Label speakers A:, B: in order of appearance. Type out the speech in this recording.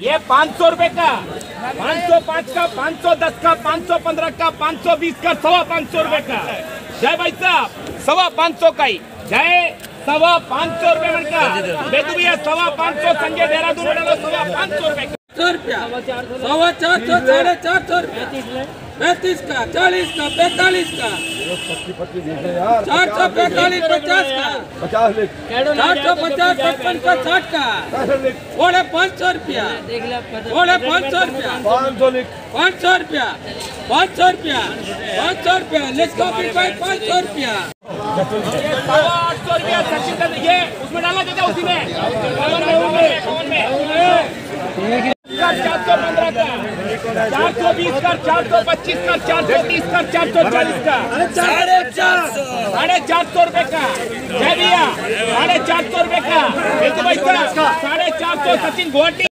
A: ये पाँच सौ रूपए का, पाँच सौ पाँच का, पाँच सौ दस का, पाँच सौ पंद्रह का, पाँच सौ बीस का, सवा पाँच सौ रूपए का। जय भाई साहब, सवा पाँच सौ का ही। जय सवा पाँच सौ रूपए मन का बेदू भैया, सवा पाँच सौ, संजय देहरादून सवा पाँच सौ रूपए का।
B: सौ रुपया। सवा चार सौ साढ़े चार सौ रुपया। पैंतीस का चालीस का पैंतालीस का। चार सौ पैंतालीस पचास का। चार सौ पचास पचपन का साठ का। ओढ़े पाँच सौ रुपया। ओढ़े पाँच सौ रुपया।
C: पाँच सौ
B: रुपया। पाँच सौ रुपया। पाँच सौ रुपया। लेट्स कॉपी पाँच सौ रुपया
A: आठ सौ रूपया। सचिन का ये उसमें डाला उसी में। में चार सौ पंद्रह का चार सौ बीस कर चार सौ पच्चीस कर चार सौ तीस कर चार सौ चालीस का।
B: साढ़े चार
A: साढ़े चार सौ रूपए का। जय भैया साढ़े चार सौ रूपए का। साढ़े चार सौ सचिन गुवाहाटी